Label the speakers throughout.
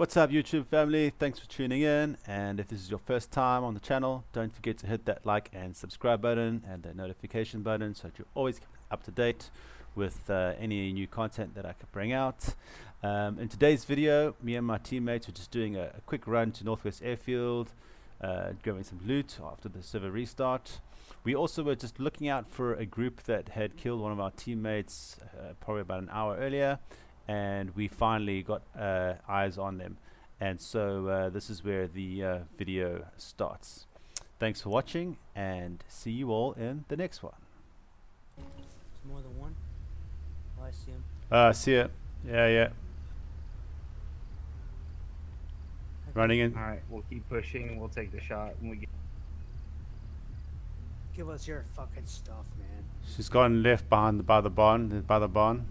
Speaker 1: What's up YouTube family, thanks for tuning in and if this is your first time on the channel don't forget to hit that like and subscribe button and the notification button so that you're always up to date with uh, any new content that I could bring out. Um, in today's video me and my teammates are just doing a, a quick run to Northwest Airfield uh, grabbing some loot after the server restart. We also were just looking out for a group that had killed one of our teammates uh, probably about an hour earlier and we finally got uh, eyes on them and so uh, this is where the uh, video starts thanks for watching and see you all in the next one
Speaker 2: There's more than one. Oh, I see him.
Speaker 1: uh see it yeah yeah running in
Speaker 3: All right, we'll keep pushing. We'll take the shot when we get.
Speaker 2: Give us your fucking stuff, man.
Speaker 1: she's gone left behind the, by the barn by the barn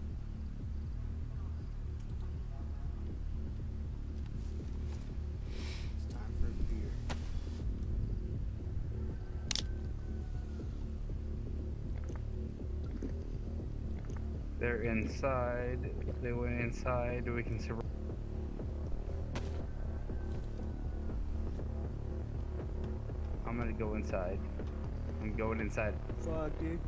Speaker 3: They're inside. They went inside. We can survive. I'm gonna go inside. I'm going inside.
Speaker 2: Fuck, dude.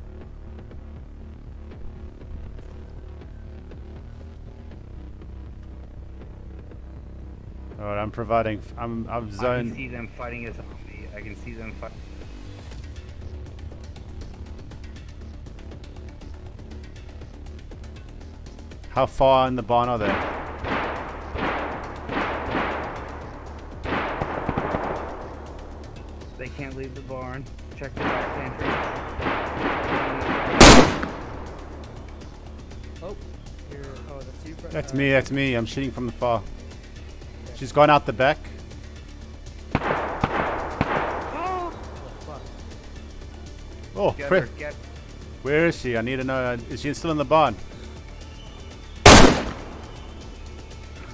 Speaker 1: all right I'm providing f- I'm I'm zoned.
Speaker 3: I can see them fighting us on me. I can see them fight.
Speaker 1: How far in the barn are they
Speaker 3: They can't leave the barn. Check the back entrance.
Speaker 2: Oh, here. Oh, that's you,
Speaker 1: that's me that's me I'm shooting from the far she's gone out the back
Speaker 2: Oh, fuck.
Speaker 1: oh
Speaker 3: Get her. Get.
Speaker 1: Where is she? I need to know. Is she still in the barn?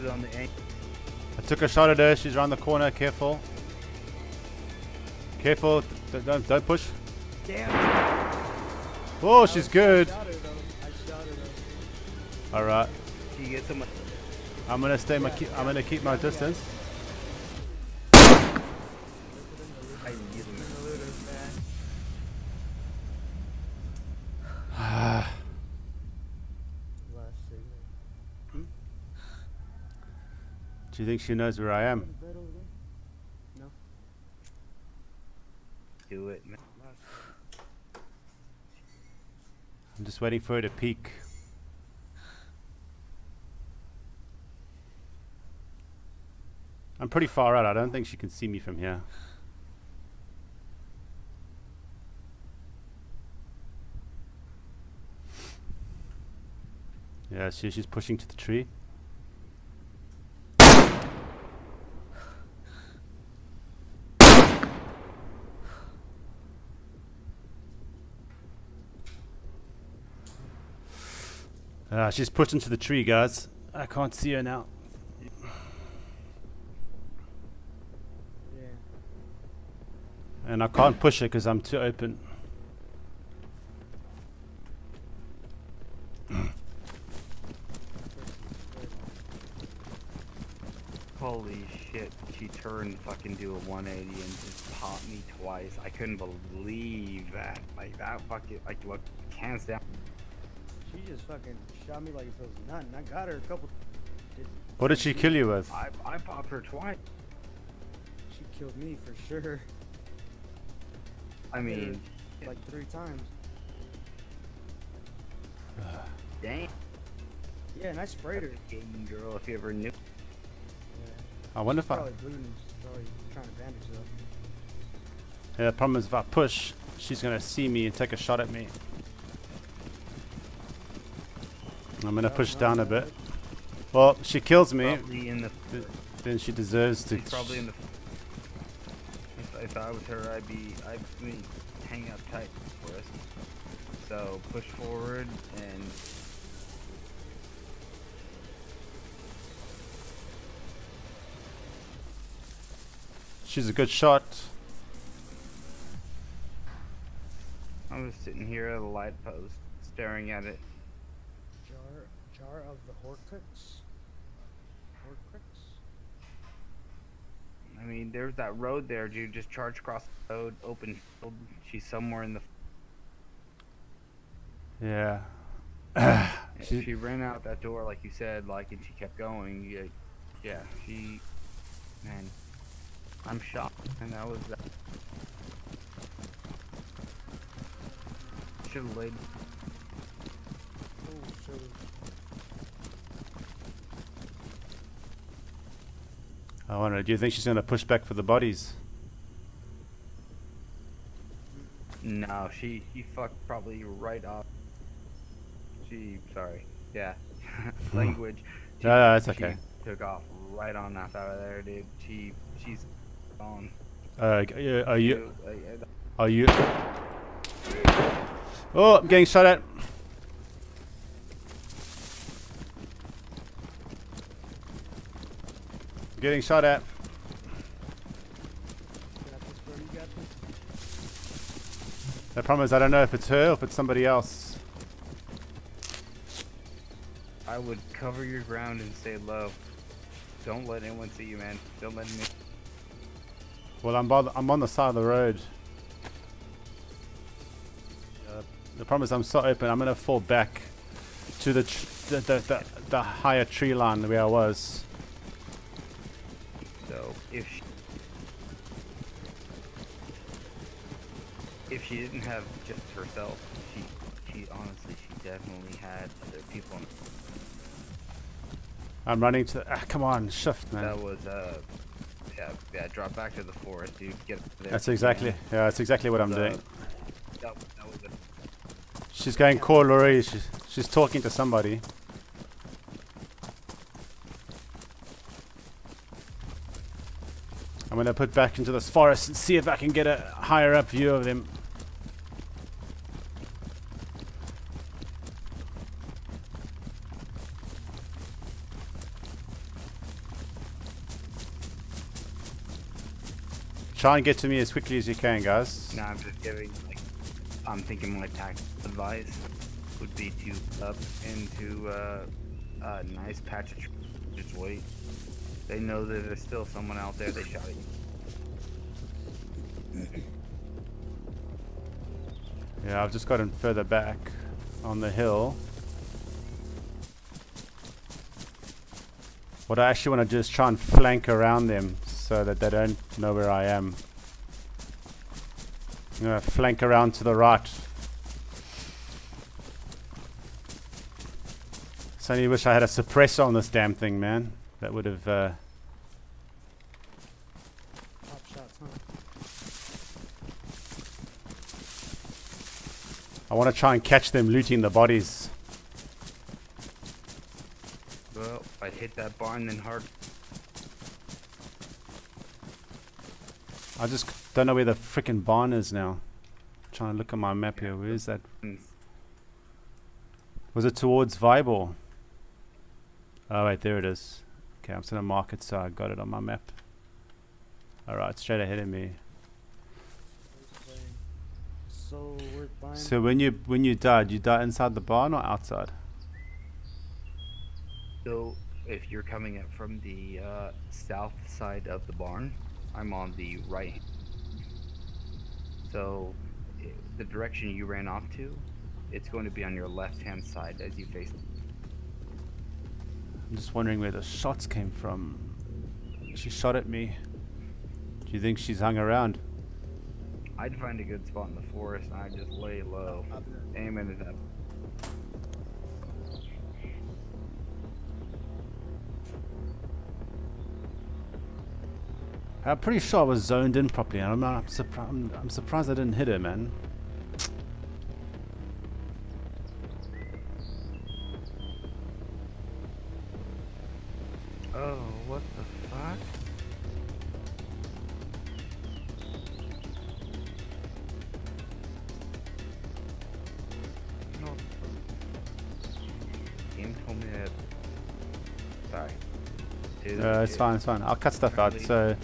Speaker 3: On the angle.
Speaker 1: I took a shot at her. She's around the corner. Careful. Careful. D- don't, don't push.
Speaker 2: Damn.
Speaker 1: Oh, she's good.
Speaker 2: I shot her, though. I shot her, though.
Speaker 1: All right.
Speaker 3: She gets someone.
Speaker 1: I'm gonna stay. My. Keep, I'm gonna keep my distance.
Speaker 3: I need them.
Speaker 2: The looters, man. Last signal.
Speaker 1: Do you think she knows where I am?
Speaker 2: Bed over there? No.
Speaker 3: Do it, man.
Speaker 1: I'm just waiting for her to peek. I'm pretty far out. I don't think she can see me from here. Yeah, see, she's pushing to the tree. Ah, she's pushed into the tree, guys. I can't see her now.
Speaker 2: Yeah.
Speaker 1: And I can't push her because I'm too open.
Speaker 3: Holy shit, she turned fucking do a 180 and just popped me twice. I couldn't believe that. Like that fucking like look hands down.
Speaker 2: She just fucking shot me like it was nothing. I got her a couple. Did,
Speaker 1: What did she kill you with?
Speaker 3: I I popped her twice.
Speaker 2: she killed me for sure.
Speaker 3: I mean,
Speaker 2: Like three times.
Speaker 3: dang.
Speaker 2: Yeah, and I sprayed her.
Speaker 3: Gaming girl, if you ever knew.
Speaker 2: Yeah.
Speaker 1: I wonder if I.
Speaker 2: Probably bleeding. Probably trying to bandage though.
Speaker 1: Yeah, the problem is if I push, she's gonna see me and take a shot at me. I'm gonna push down a bit. Well, she kills me,
Speaker 3: in the.
Speaker 1: then she deserves to.
Speaker 3: She's probably in the. If, if I was her, I'd be I'd be hanging up tight for us. So push forward and
Speaker 1: She's a good shot.
Speaker 3: I was sitting here at a light post, staring at it.
Speaker 2: Jar, jar of the Horcrux. Horcrux.
Speaker 3: I mean, there's that road there, dude. Just charge across the road, open field. She's somewhere in the.
Speaker 1: Yeah. She-
Speaker 3: she ran out that door, like you said, like, and she kept going. Yeah, yeah she. Man, I'm shocked. And that was. That. Should have laid.
Speaker 1: I wonder, do you think she's going to push back for the bodies?
Speaker 3: No, she he fucked probably right off. She sorry, yeah, language. She-
Speaker 1: No,
Speaker 3: she
Speaker 1: okay.
Speaker 3: Took off right on out of there, dude. She she's gone.
Speaker 1: Uh, are you, are you... Oh, I'm getting shot at. Getting shot at.
Speaker 2: Got this, bro. You got this.
Speaker 1: The problem is I don't know if it's her or if it's somebody else.
Speaker 3: I would cover your ground and stay low. Don't let anyone see you, man. Don't let me.
Speaker 1: Well, I'm, I'm on the side of the road. Uh, the problem is I'm so open. I'm gonna fall back to the tr- the, the, the the higher tree line where I was.
Speaker 3: So if she, if she didn't have just herself, she she honestly she definitely had other people. in
Speaker 1: I'm running to. Ah, come on, shift, man.
Speaker 3: That was uh, yeah, yeah. Drop back to the forest, dude. Get there.
Speaker 1: That's exactly. Yeah, that's exactly what I'm
Speaker 3: Uh,
Speaker 1: doing.
Speaker 3: That, that.
Speaker 1: She's going call Laurie. She's she's talking to somebody. I'm gonna put back into this forest and see if I can get a higher up view of them. Try and get to me as quickly as you can, guys.
Speaker 3: No, I'm just giving like I'm thinking my tax advice would be to up into uh, a nice patch of trees. Just wait. They know that there's still someone out there. They shot at you.
Speaker 1: Yeah, I've just gotten further back on the hill. What I actually want to do is try and flank around them so that they don't know where I am. I'm going to flank around to the right. So I wish I had a suppressor on this damn thing, man. That would have... Uh,
Speaker 2: Pop shots, huh?
Speaker 1: I want to try and catch them looting the bodies.
Speaker 3: Well, I'd hit that barn then hard.
Speaker 1: I just don't know where the frickin' barn is now. I'm trying to look at my map here. Where is that? Was it towards Vybor? Oh wait, there it is. Okay, I'm just gonna mark it so I got it on my map. Alright, straight ahead of me.
Speaker 2: So we're.
Speaker 1: So when you when you died, you died inside the barn or outside?
Speaker 3: So if you're coming up from the uh, south side of the barn, I'm on the right. So the direction you ran off to, it's going to be on your left-hand side as you face.
Speaker 1: I'm just wondering where the shots came from. She shot at me. Do you think she's hung around?
Speaker 3: I'd find a good spot in the forest and I'd just lay low,
Speaker 2: I'll do that.
Speaker 3: aiming it up.
Speaker 1: I'm pretty sure I was zoned in properly. and I'm, I'm, surpri- I'm, I'm surprised I didn't hit her, man. Uh, it's fine, it's fine. I'll cut stuff out. So,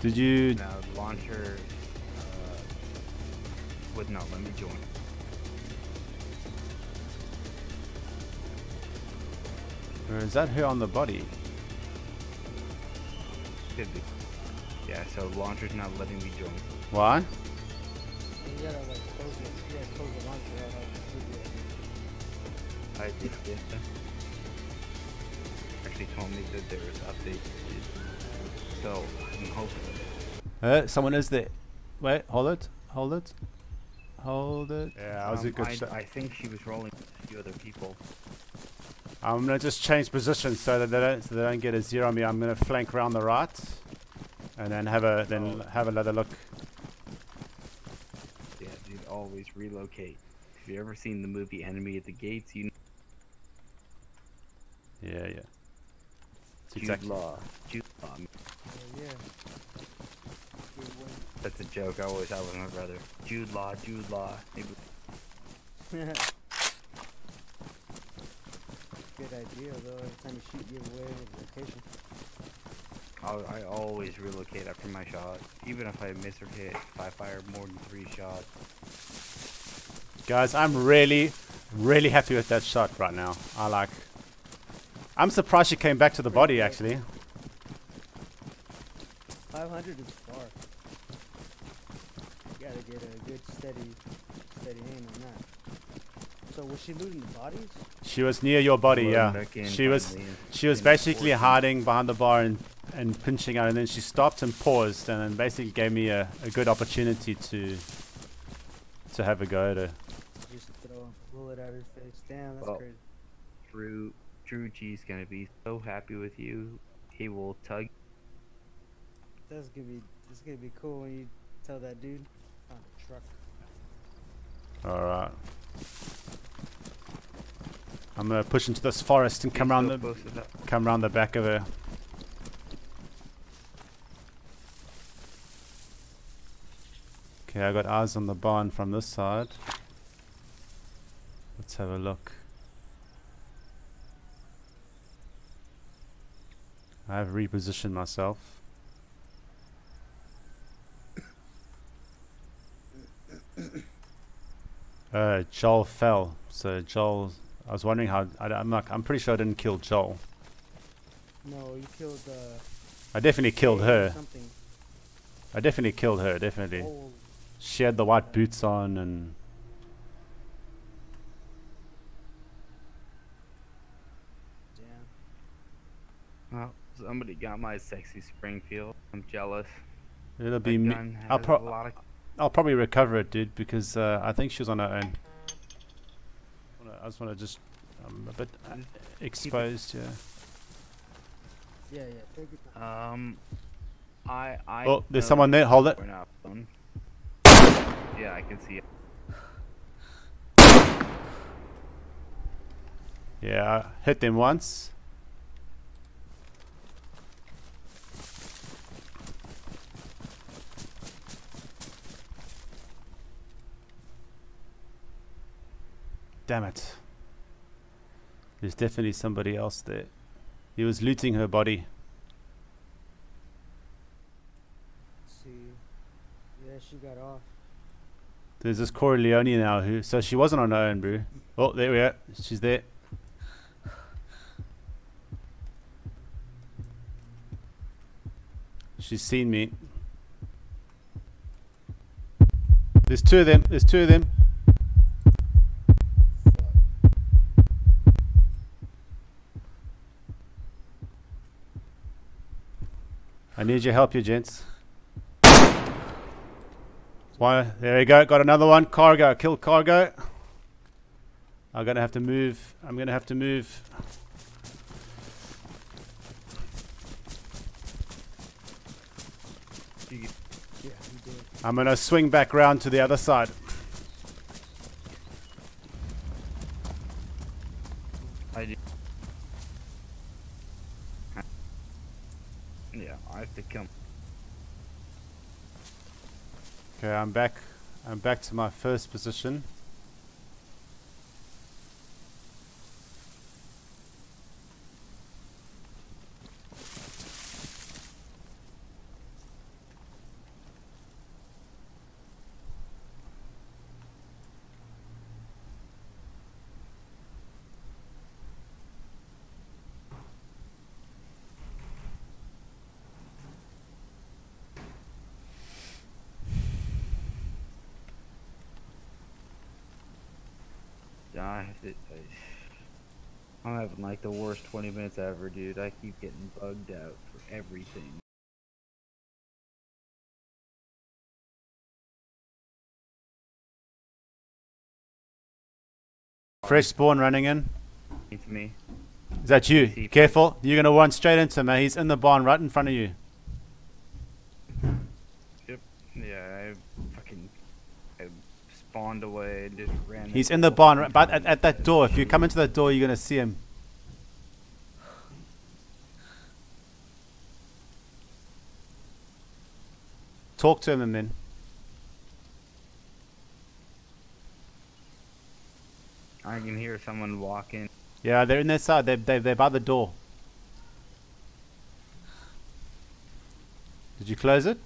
Speaker 1: did you?
Speaker 3: Now, launcher uh, would not let me join.
Speaker 1: Or is that her on the body?
Speaker 3: Could be. Yeah, so launcher's not letting me join.
Speaker 4: Why?
Speaker 2: You gotta like close it. You gotta close the launcher out. how
Speaker 3: I did get that. Actually told me that there was updates. So I'm hoping.
Speaker 4: Uh, someone is there. Wait, hold it. Hold it. Hold it.
Speaker 1: Yeah, that was a
Speaker 3: Um,
Speaker 1: good shot.
Speaker 3: I think she was rolling with a few other people.
Speaker 1: I'm gonna just change position so that they don't so they don't get a zero on me. I'm gonna flank around the right, and then have a then
Speaker 3: Oh.
Speaker 1: have another look.
Speaker 3: Yeah, dude, always relocate. If you ever seen the movie Enemy at the Gates, you
Speaker 1: Yeah, yeah. It's
Speaker 3: Jude
Speaker 1: exactly.
Speaker 3: Law. Jude Law.
Speaker 2: Oh yeah.
Speaker 3: That's a joke. I always have with my brother. Jude Law, Jude Law. It
Speaker 2: Good idea though. Every time you shoot, give away the location.
Speaker 3: I, I always relocate after my shot, even if I miss or hit. If I fire more than three shots,
Speaker 1: Guys, I'm really, really happy with that shot right now. I like. I'm surprised she came back to the body actually.
Speaker 2: 500 is far. You gotta get a good steady, steady aim on that. So was she looting the bodies?
Speaker 1: She was near your body,
Speaker 3: Loading
Speaker 1: yeah. She was she was basically hiding behind the bar and, and pinching out, and then she stopped and paused, and then basically gave me a, a good opportunity to to have a go at her.
Speaker 2: Just throw a bullet at her face. Damn, that's
Speaker 3: Well-
Speaker 2: crazy.
Speaker 3: Drew, Drew G's gonna be so happy with you. He will tug.
Speaker 2: That's gonna be, that's gonna be cool when you tell that dude. Found a truck.
Speaker 1: All right. I'm gonna push into this forest and come
Speaker 3: He's
Speaker 1: around
Speaker 3: so
Speaker 1: the
Speaker 3: close to that.
Speaker 1: come around the back of her. Okay, I got eyes on the barn from this side. Let's have a look. I have repositioned myself. Uh, Joel fell. So Joel, I was wondering how. I, am not. I'm pretty sure I didn't kill Joel.
Speaker 2: No, you killed. Uh,
Speaker 1: I definitely killed her.
Speaker 2: Something.
Speaker 1: I definitely killed her. Definitely.
Speaker 2: Oh,
Speaker 1: She had the white boots on and.
Speaker 2: damn.
Speaker 3: Well, somebody got my sexy Springfield. I'm jealous.
Speaker 1: It'll be me. I'll, pro-
Speaker 3: a lot of
Speaker 1: I'll probably recover it, dude, because uh, I think she was on her own. I just want to just. I'm a bit uh, exposed, yeah.
Speaker 2: Yeah, yeah. Take your time.
Speaker 3: Um, I I.
Speaker 1: Oh, there's someone there. Hold it.
Speaker 3: We're not done. Yeah, I can see it.
Speaker 1: Yeah, I hit them once. Damn it. There's definitely somebody else there. He was looting her body.
Speaker 2: Let's see. Yeah, she got off.
Speaker 1: There's this Corleone now who. So she wasn't on her own, bro. Oh, there we are. She's there. She's seen me. There's two of them. There's two of them. I need your help, you gents. One, there you go. Got another one. Cargo. Kill cargo. I'm gonna have to move. I'm gonna have to move. I'm gonna swing back round to the other side.
Speaker 3: I do. Yeah, I have to
Speaker 1: Okay, I'm back. I'm back to my first position.
Speaker 3: I have to, I'm having like the worst 20 minutes ever, dude. I keep getting bugged out for everything.
Speaker 1: Fresh spawn running in.
Speaker 3: It's me.
Speaker 1: Is that you?
Speaker 3: See-
Speaker 1: Careful. You're gonna run straight into him. eh? He's in the barn right in front of you.
Speaker 3: Yep. Yeah, I spawned away and just ran.
Speaker 1: He's in the barn, right- but at, at that door. If you come into that door, you're gonna see him. Talk to him and then.
Speaker 3: I can hear someone walking.
Speaker 1: Yeah, they're in their side. They're, they're, they're by the door. Did you close it?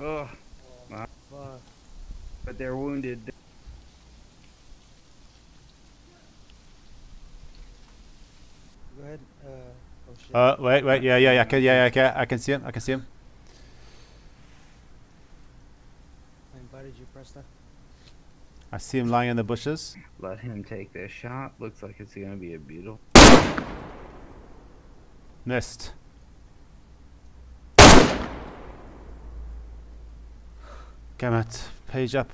Speaker 3: Oh,
Speaker 2: Fuck.
Speaker 3: but they're wounded.
Speaker 2: Go ahead. Uh, oh shit.
Speaker 1: Uh, wait, wait. Yeah, yeah, yeah. Okay, yeah, yeah, okay. I can see him. I can see him.
Speaker 2: I invited you, Presta.
Speaker 1: I see him lying in the bushes.
Speaker 3: Let him take this shot. Looks like it's gonna be a beautiful.
Speaker 1: Missed. Come it. Page up.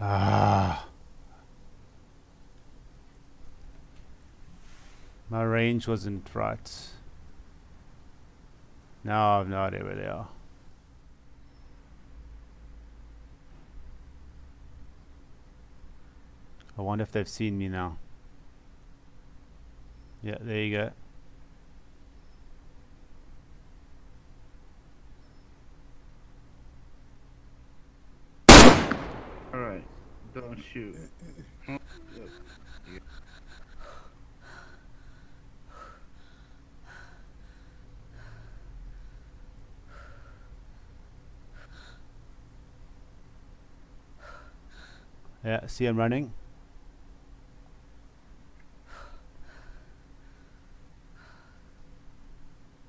Speaker 1: Ah. My range wasn't right. Now I have no idea where they are. I wonder if they've seen me now. Yeah, there you go.
Speaker 3: All right, don't shoot. Yep. Yeah.
Speaker 1: Yeah, see him running.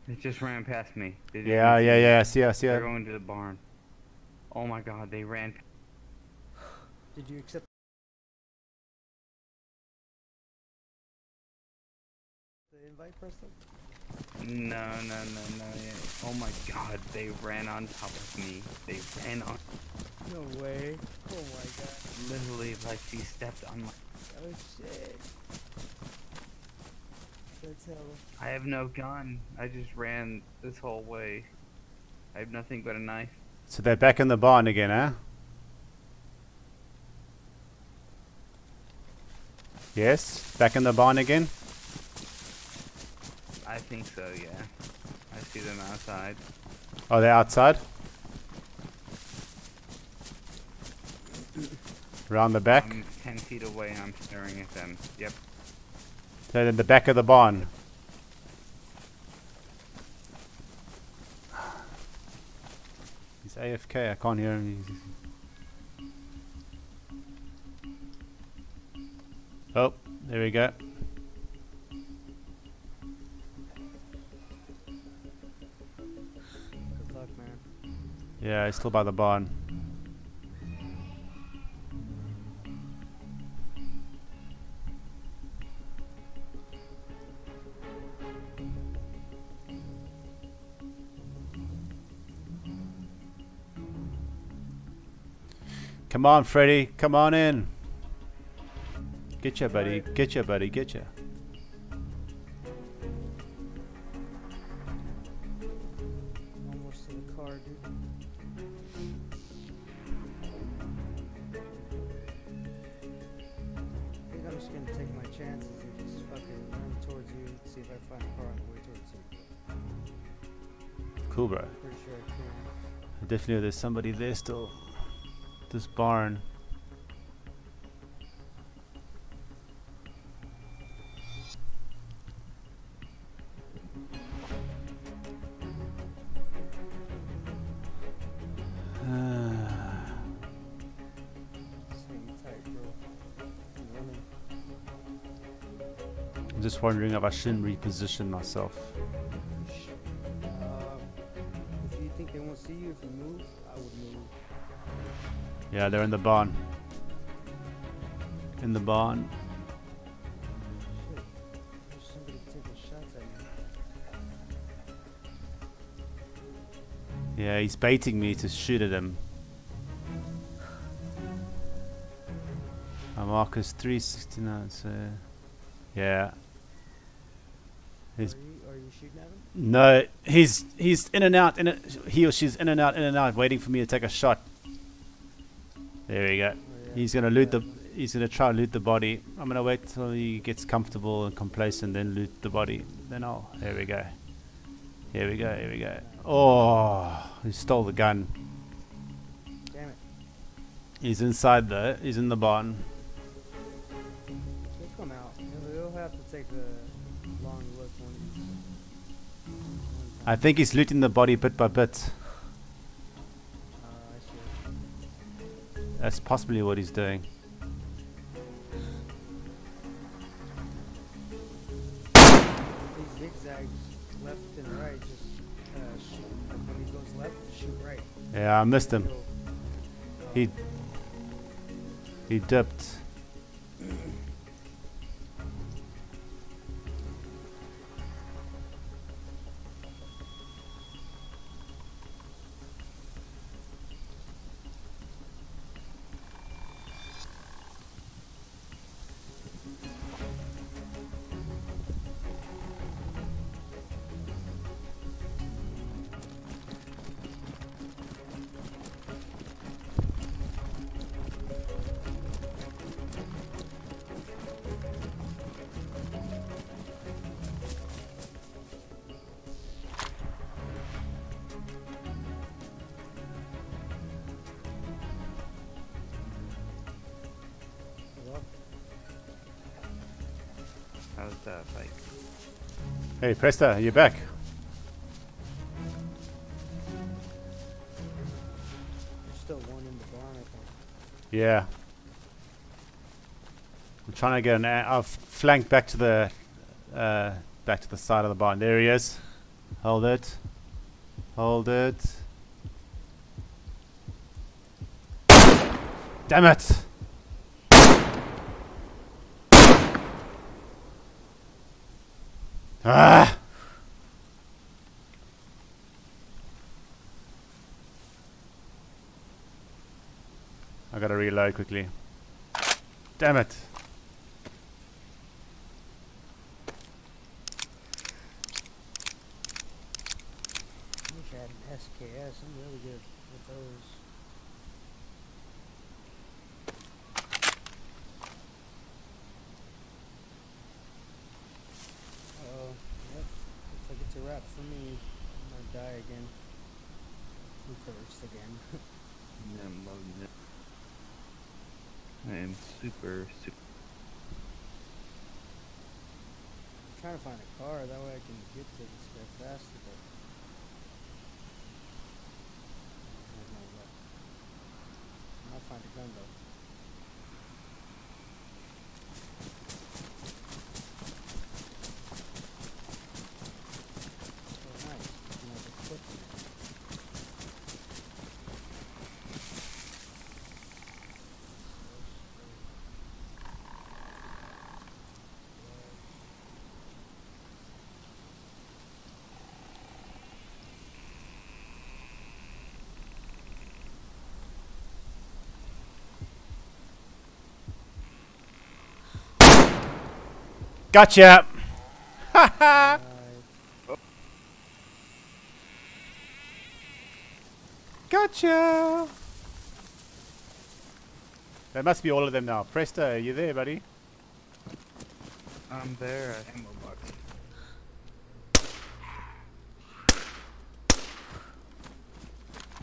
Speaker 3: It just ran past me. They
Speaker 1: Yeah, yeah, yeah. I see, I see.
Speaker 3: They're going to the barn. Oh my god, they ran.
Speaker 2: Did you accept the invite, Presta?
Speaker 3: No, no, no, no. Yeah. Oh my god, they ran on top of me. They ran on.
Speaker 2: No way. Oh my god.
Speaker 3: Literally, like she stepped on my.
Speaker 2: Oh shit. That's hella.
Speaker 3: I have no gun. I just ran this whole way. I have nothing but a knife.
Speaker 1: So they're back in the barn again, huh? Yes, back in the barn again.
Speaker 3: I think so, yeah. I see them outside.
Speaker 1: Oh, they're outside. Around the back.
Speaker 3: I'm 10 feet away and I'm staring at them. Yep.
Speaker 1: They're in the back of the barn. He's AFK. I can't hear him. Oh, there we go.
Speaker 2: Good luck, man.
Speaker 1: Yeah, he's still by the barn. Come on, Freddie. Come on in. Get ya, buddy. Get ya, buddy. Get ya.
Speaker 2: Almost to the car, dude. I think I'm just gonna take my chances and just fucking run towards you, see if I find a car on the way towards you.
Speaker 1: Cool, bro.
Speaker 2: Pretty sure I can.
Speaker 1: Definitely, there's somebody there still. This barn. Just wondering if I shouldn't reposition myself.
Speaker 2: Uh, if you think they won't see you if you move, I would move.
Speaker 1: Yeah, they're in the barn. In the barn.
Speaker 2: Shit. There's somebody taking shots at me.
Speaker 1: Yeah, he's baiting me to shoot at him. My mark 369, so. Yeah. He's
Speaker 2: Are you, are you shooting at him?
Speaker 1: No, he's he's in and out, in a, he or she's in and out, in and out, waiting for me to take a shot. There we go.
Speaker 2: Oh, yeah.
Speaker 1: He's gonna loot the. He's gonna try and loot the body. I'm gonna wait till he gets comfortable and complacent, then loot the body. Then I'll. There we go. Here we go. Here we go. Oh, he stole the gun.
Speaker 2: Damn it.
Speaker 1: He's inside though. He's in the barn.
Speaker 2: He'll come out. He'll, he'll have to take a long
Speaker 1: I think he's looting the body bit by bit. That's possibly what he's doing.
Speaker 2: Zigzags left and right, just uh, shoot. Like when he goes left, shoot right.
Speaker 1: Yeah, I missed him.
Speaker 2: Uh,
Speaker 1: He he dipped.
Speaker 3: How's that fight?
Speaker 1: Hey, Presta, you're back.
Speaker 2: there's still one in the barn, I think.
Speaker 1: Yeah. I'm trying to get an. a- I've flanked back to the, uh, back to the side of the barn. There he is. Hold it. Hold it. Damn it! Ah! I gotta reload quickly. Damn it!
Speaker 2: I wish I had an SKS. I'm really good with those. Oh, yep. Looks like it's a wrap for me. I'm gonna die again. Who thirst again?
Speaker 3: Yeah, I'm loving it. I am super, super.
Speaker 2: I'm trying to find a car, that way I can get to this guy faster, but. I'll find a gun though. Oh, nice. You can have a clip in it.
Speaker 1: Gotcha!
Speaker 2: Uh,
Speaker 1: Gotcha! That must be all of them now. Presta, are you there, buddy?
Speaker 3: I'm there at ammo box.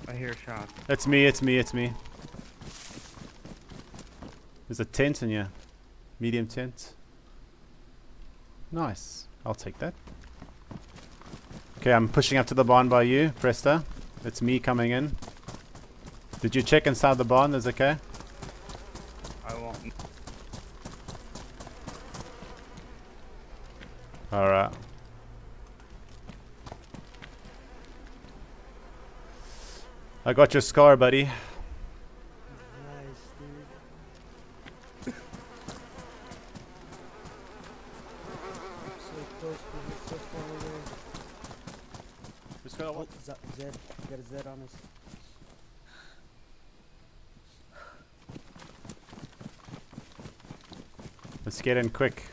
Speaker 3: I hear shots.
Speaker 1: It's me, it's me, it's me. There's a tent in here. Medium tent. Nice. I'll take that. Okay, I'm pushing up to the barn by you, Presta. It's me coming in. Did you check inside the barn? Is it okay?
Speaker 3: I won't.
Speaker 1: Alright. I got your scar, buddy.
Speaker 2: Nice, dude. so close, but we're so far away.
Speaker 4: Just gotta
Speaker 2: Oh, Z, Zed. Got a Zed on us.
Speaker 1: Get in quick.